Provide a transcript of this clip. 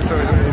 questo